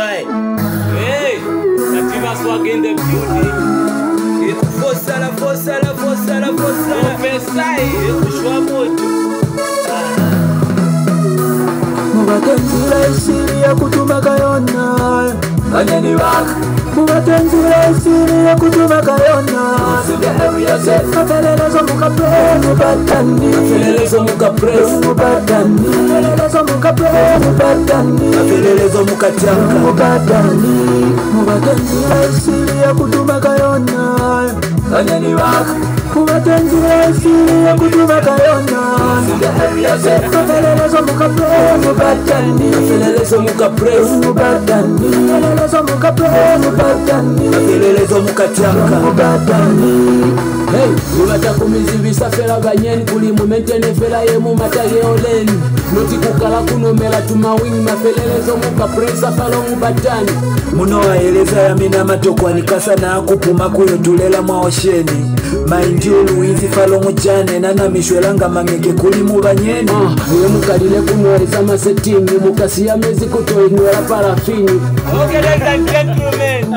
design hey nativa swag in the building ikufosala fosala fosala fosala fesai ekushwa moto. Mubate enzira esiri yakutumaka yonna banyeni baka mubate enzira esiri yakutumaka yonna kafererezo mukapresi mubatani kafererezo mukapresi mubatani. Mukapre mubatani mapelelezo mukatanga. mubatani mubatenzile asili ya kutuma kayona. Banyeni baka mubatenzile asili ya kutuma kayona. Mapelelezo mukapre mubatani Mapelelezo mukapress, mubatani mapelelezo mukapre mubatani mapelelezo mukatanga. mubatani Hey, ibatakumizibisa fela banyeni kuli mumentene fela ye mumata yeoleni noti kukala kunomela tumawini mapelelezo mukapresa palomu batani. Muno waeleza yamina matokwani kasa na akupuma kuyo tulela mwaosheni. Maindio luizi falo mujane nanamishwelanga mang'eke kuli mubanyeni. Uh, uye mukalile kunyweza masetini mukasiya mezi kutoinwela parafini. Okay, ladies and gentlemen.